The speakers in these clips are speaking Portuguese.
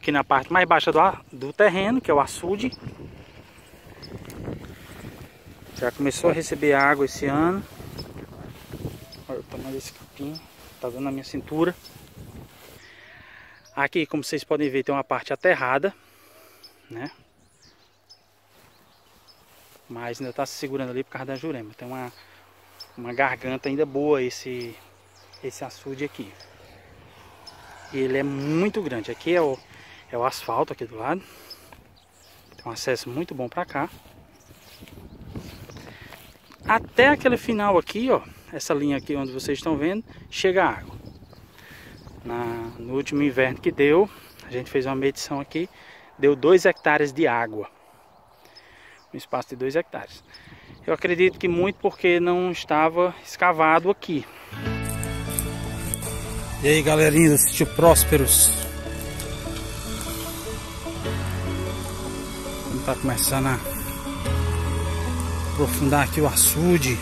aqui na parte mais baixa do, do terreno, que é o açude. Já começou a receber água esse ano. Olha o tamanho desse capim. Tá dando na minha cintura. Aqui, como vocês podem ver, tem uma parte aterrada, né? Mas ainda está se segurando ali por causa da jurema. Tem uma, uma garganta ainda boa esse, esse açude aqui. E ele é muito grande. Aqui é o, é o asfalto aqui do lado. Tem um acesso muito bom para cá. Até aquele final aqui, ó. Essa linha aqui onde vocês estão vendo, chega água. Na, no último inverno que deu, a gente fez uma medição aqui, deu 2 hectares de água. Um espaço de 2 hectares. Eu acredito que muito porque não estava escavado aqui. E aí galerinha do sítio Prósperos. Está começando a aprofundar aqui o açude.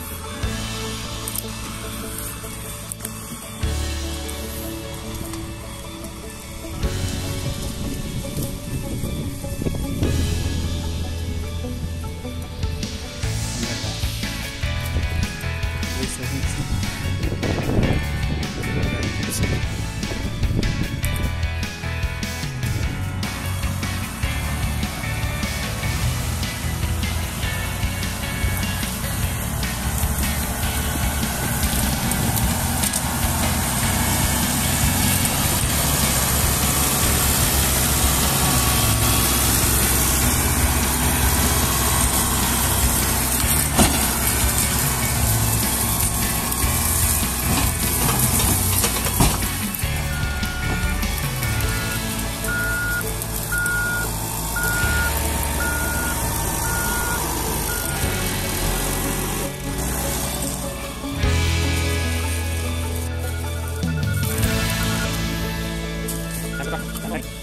はい。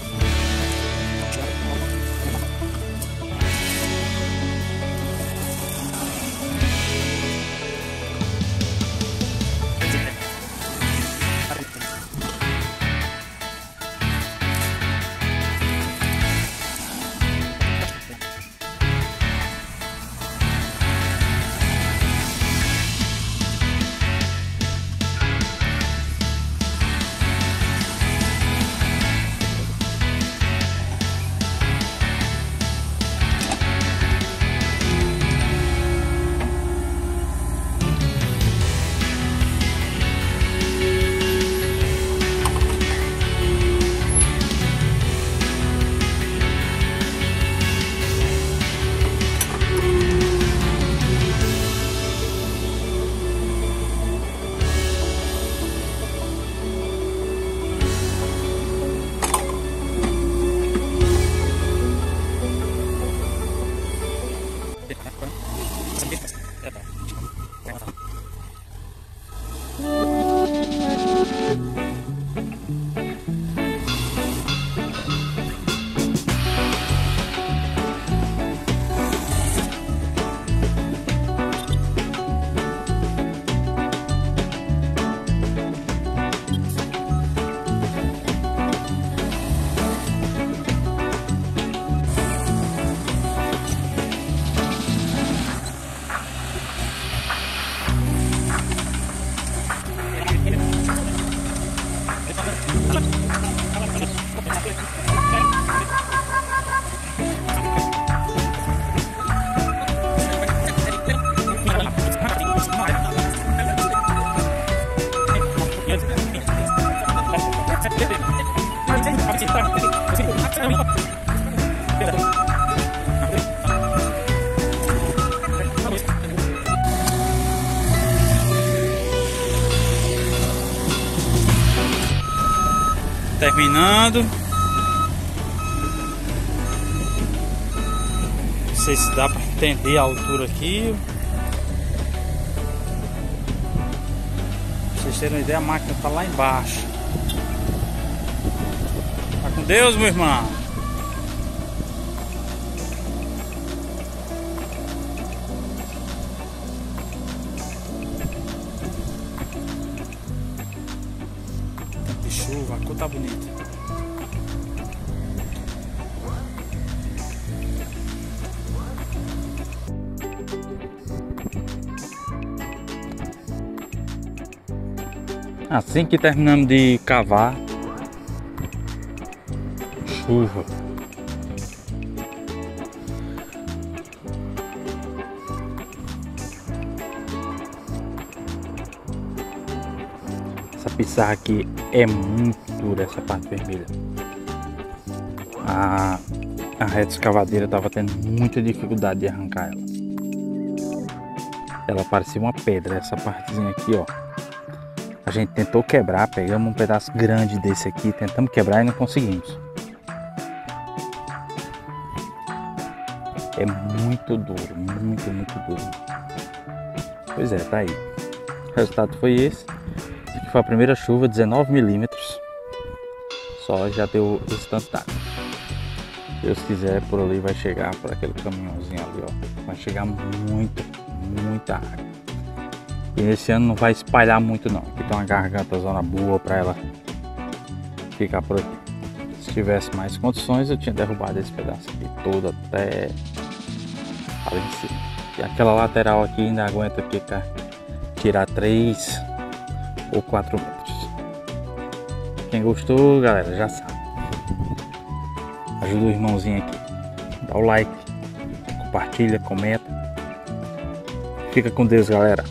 Terminando. Não sei se dá para entender a altura aqui. Pra vocês terem uma ideia, a máquina tá lá embaixo. Tá com Deus, meu irmão. de chuva, a cor tá bonita. Assim que terminamos de cavar, chuva. Essa pissarra aqui é muito dura, essa parte vermelha. A, a reta escavadeira estava tendo muita dificuldade de arrancar ela. Ela parecia uma pedra, essa partezinha aqui, ó. A gente tentou quebrar, pegamos um pedaço grande desse aqui, tentamos quebrar e não conseguimos. É muito duro, muito, muito duro. Pois é, tá aí. O resultado foi esse. Foi a primeira chuva, 19 milímetros. Só já deu esse tanto d'água. Deus quiser, por ali vai chegar, por aquele caminhãozinho ali, ó. Vai chegar muito, muita água. E esse ano não vai espalhar muito não. Aqui tem uma garganta zona boa para ela ficar por aqui. Se tivesse mais condições, eu tinha derrubado esse pedaço aqui todo até ali em cima. E aquela lateral aqui ainda aguenta ficar tirar 3 ou 4 metros. Quem gostou, galera, já sabe. Ajuda o irmãozinho aqui. Dá o like, compartilha, comenta. Fica com Deus, galera.